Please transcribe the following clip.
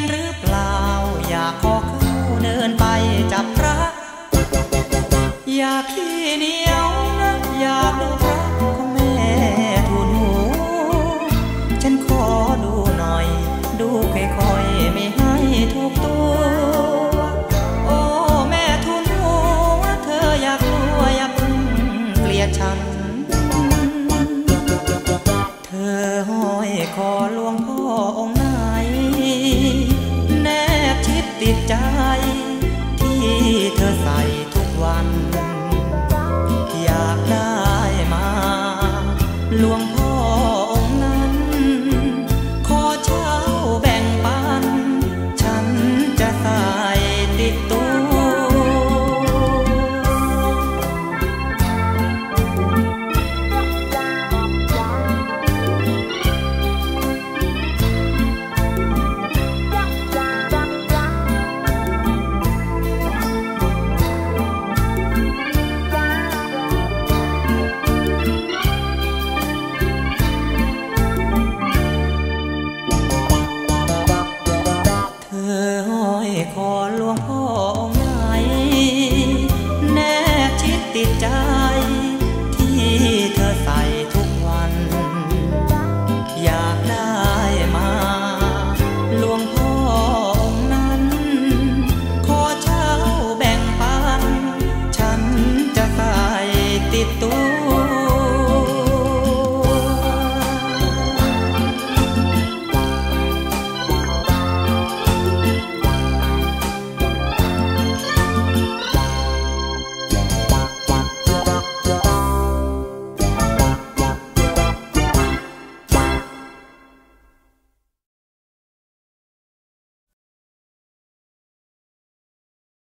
นหรือเปล่า อยากขอเข้าเดินไปจับพระ อยากขี้เหนียวนะอยากดู luồng